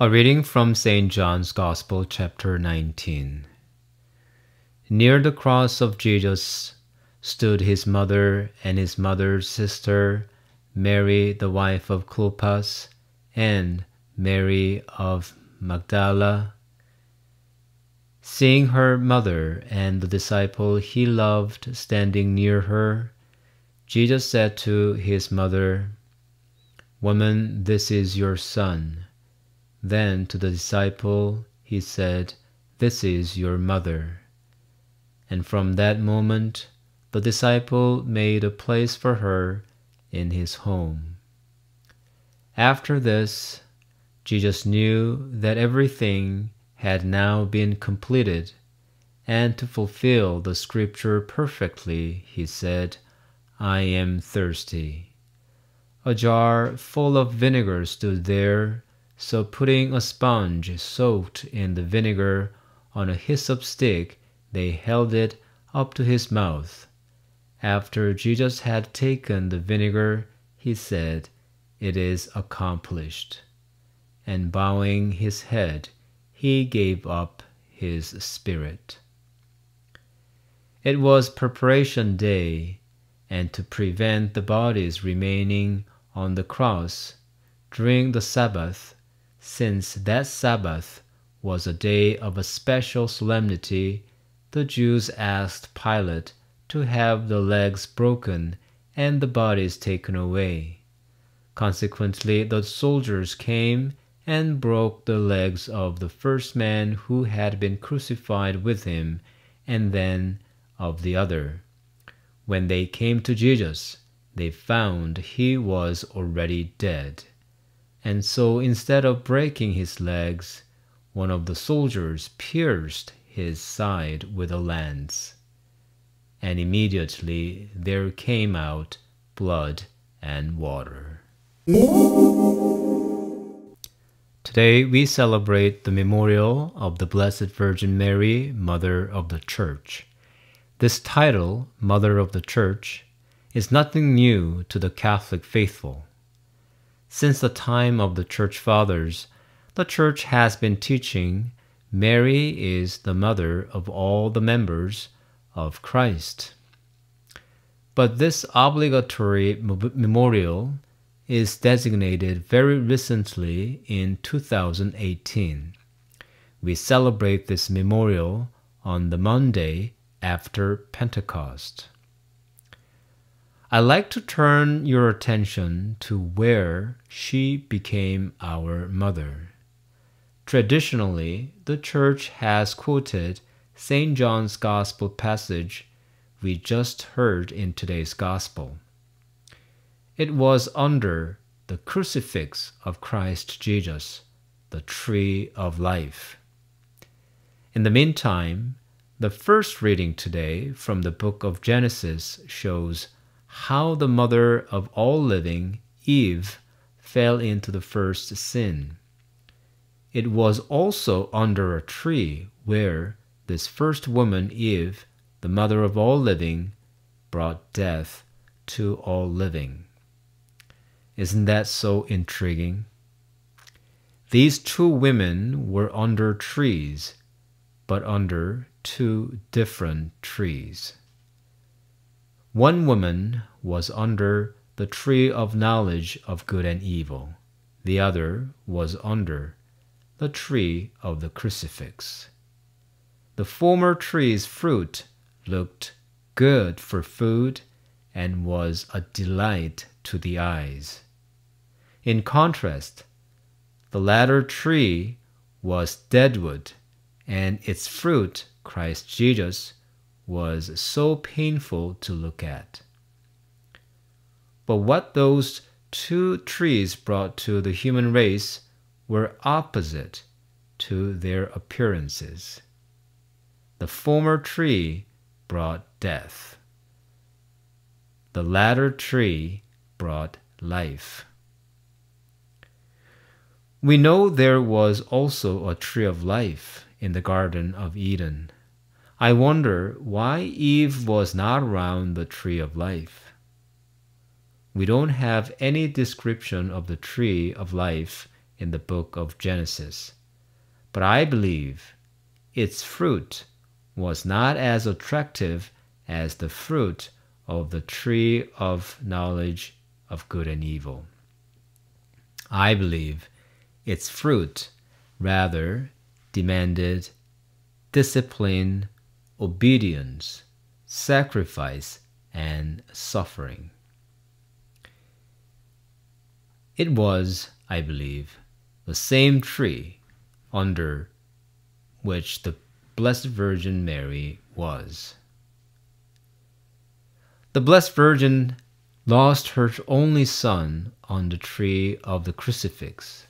A reading from St. John's Gospel, chapter 19. Near the cross of Jesus stood his mother and his mother's sister, Mary, the wife of Clopas, and Mary of Magdala. Seeing her mother and the disciple he loved standing near her, Jesus said to his mother, Woman, this is your son. Then to the disciple he said, This is your mother. And from that moment the disciple made a place for her in his home. After this, Jesus knew that everything had now been completed, and to fulfill the scripture perfectly, he said, I am thirsty. A jar full of vinegar stood there so putting a sponge soaked in the vinegar on a hyssop stick, they held it up to his mouth. After Jesus had taken the vinegar, he said, It is accomplished. And bowing his head, he gave up his spirit. It was preparation day, and to prevent the bodies remaining on the cross during the Sabbath, since that Sabbath was a day of a special solemnity, the Jews asked Pilate to have the legs broken and the bodies taken away. Consequently, the soldiers came and broke the legs of the first man who had been crucified with him, and then of the other. When they came to Jesus, they found he was already dead. And so instead of breaking his legs, one of the soldiers pierced his side with a lance. And immediately there came out blood and water. Today we celebrate the memorial of the Blessed Virgin Mary, Mother of the Church. This title, Mother of the Church, is nothing new to the Catholic faithful. Since the time of the Church Fathers, the Church has been teaching Mary is the mother of all the members of Christ. But this obligatory memorial is designated very recently in 2018. We celebrate this memorial on the Monday after Pentecost. I like to turn your attention to where she became our mother. Traditionally, the Church has quoted St. John's Gospel passage we just heard in today's Gospel. It was under the crucifix of Christ Jesus, the tree of life. In the meantime, the first reading today from the book of Genesis shows how the mother of all living, Eve, fell into the first sin. It was also under a tree where this first woman, Eve, the mother of all living, brought death to all living. Isn't that so intriguing? These two women were under trees, but under two different trees. One woman was under the tree of knowledge of good and evil, the other was under the tree of the crucifix. The former tree's fruit looked good for food and was a delight to the eyes. In contrast, the latter tree was deadwood, and its fruit, Christ Jesus, was so painful to look at. But what those two trees brought to the human race were opposite to their appearances. The former tree brought death. The latter tree brought life. We know there was also a tree of life in the Garden of Eden. I wonder why Eve was not around the tree of life. We don't have any description of the tree of life in the book of Genesis. But I believe its fruit was not as attractive as the fruit of the tree of knowledge of good and evil. I believe its fruit rather demanded discipline, obedience, sacrifice, and suffering. It was, I believe, the same tree under which the Blessed Virgin Mary was. The Blessed Virgin lost her only son on the tree of the crucifix.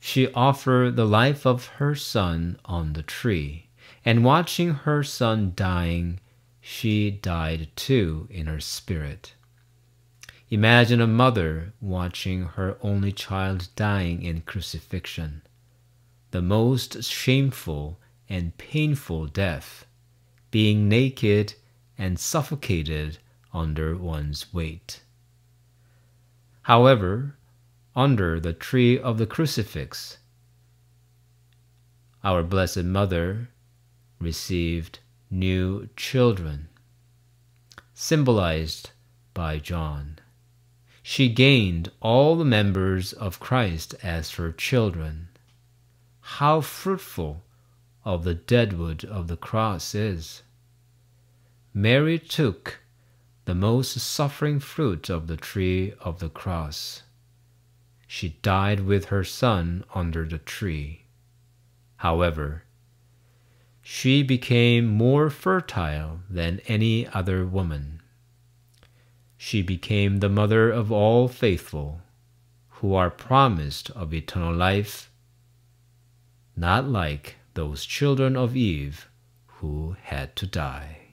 She offered the life of her son on the tree, and watching her son dying, she died too in her spirit. Imagine a mother watching her only child dying in crucifixion, the most shameful and painful death, being naked and suffocated under one's weight. However, under the tree of the crucifix, our Blessed Mother received new children, symbolized by John. She gained all the members of Christ as her children. How fruitful of the deadwood of the cross is! Mary took the most suffering fruit of the tree of the cross. She died with her son under the tree. However, she became more fertile than any other woman. She became the mother of all faithful who are promised of eternal life, not like those children of Eve who had to die.